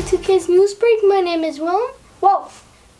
to Kids Newsbreak. My name is Willem. Whoa!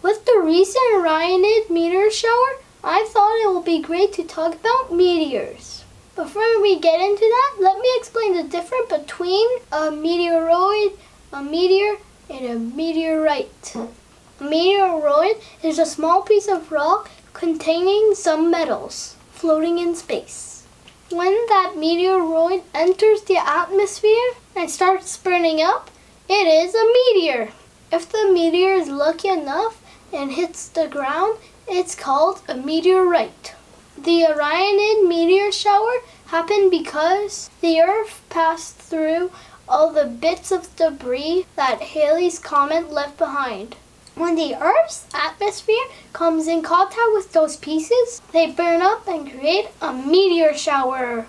With the recent Orionid meteor shower, I thought it would be great to talk about meteors. Before we get into that, let me explain the difference between a meteoroid, a meteor, and a meteorite. A meteoroid is a small piece of rock containing some metals floating in space. When that meteoroid enters the atmosphere and starts burning up, it is a meteor. If the meteor is lucky enough and hits the ground, it's called a meteorite. The Orionid meteor shower happened because the Earth passed through all the bits of debris that Halley's Comet left behind. When the Earth's atmosphere comes in contact with those pieces, they burn up and create a meteor shower.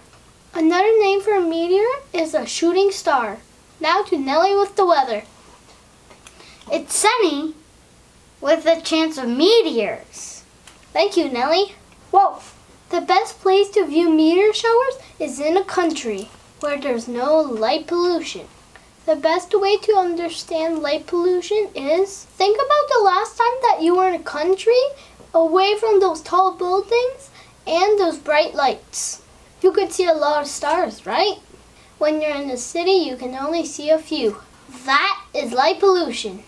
Another name for a meteor is a shooting star. Now to Nellie with the weather. It's sunny with a chance of meteors. Thank you, Nellie. Whoa! The best place to view meteor showers is in a country where there's no light pollution. The best way to understand light pollution is think about the last time that you were in a country away from those tall buildings and those bright lights. You could see a lot of stars, right? When you're in the city, you can only see a few. That is light pollution.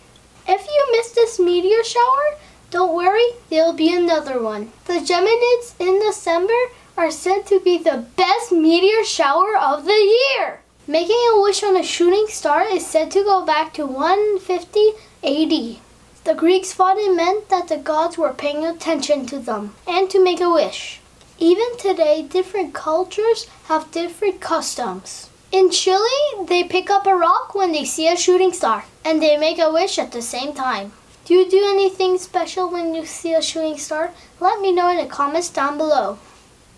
If you missed this meteor shower, don't worry, there'll be another one. The Geminids in December are said to be the best meteor shower of the year. Making a wish on a shooting star is said to go back to 150 AD. The Greeks thought it meant that the gods were paying attention to them and to make a wish. Even today, different cultures have different customs. In Chile, they pick up a rock when they see a shooting star, and they make a wish at the same time. Do you do anything special when you see a shooting star? Let me know in the comments down below.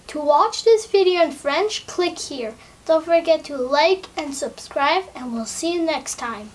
To watch this video in French, click here. Don't forget to like and subscribe, and we'll see you next time.